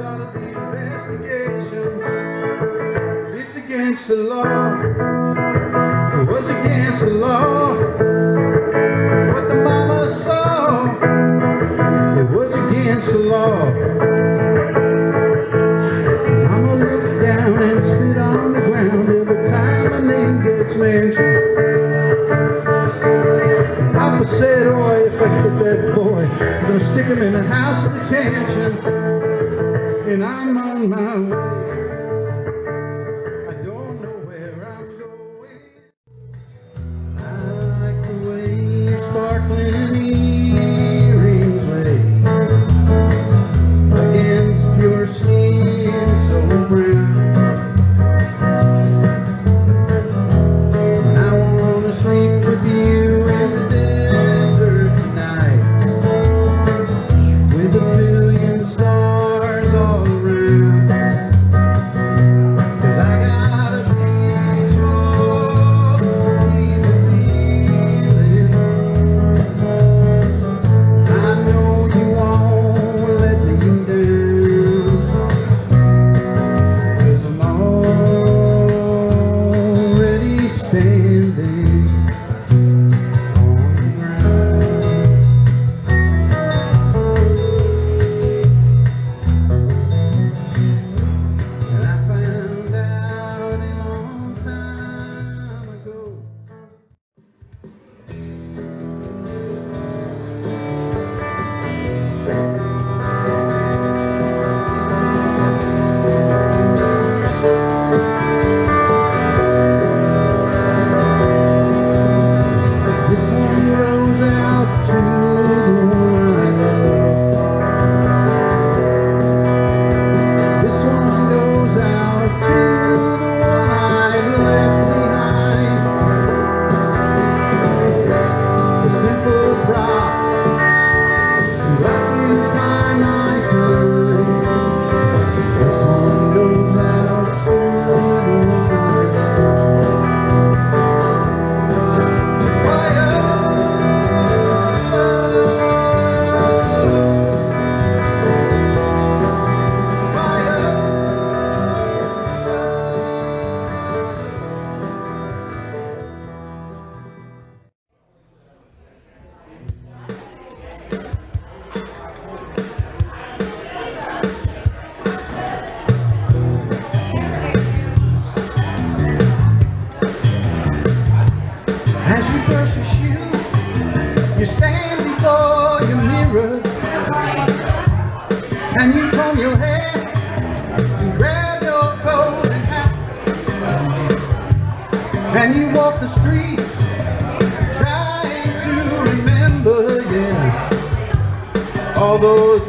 the investigation. It's against the law. It was against the law. What the mama saw. It was against the law. Mama looked down and spit on the ground every time my name gets mentioned. Papa said, oh, if I hit that boy, I'm gonna stick him in the house of detention and I'm on my way. Off the streets trying to remember, yeah, all those